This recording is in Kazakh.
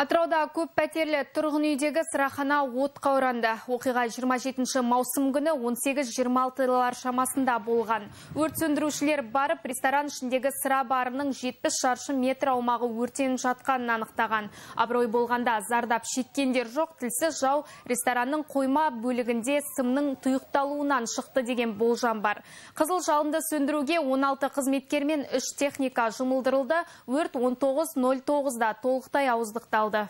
Атырауда көп пәтерлі тұрғын үйдегі сырахана отқа оранды. Оқиға 27 маусым күні 18-26 шамасында болған. Өрт сөндірушілер барып ресторан ішіндегі сыра барының 70 шаршы метр аумағы өртеніп жатқанын анықтаған. Абырой болғанда зардап шеккендер жоқ, тілсіз жау ресторанның қойма бөлігінде сымның тұйықталуынан шықты деген болжам бар. Қызыл жалынды сөндіруге 16 қызметкер мен 3 техника жұмылдырылды. Өрт 19.09-да толықтай ауыздықталды. Zelda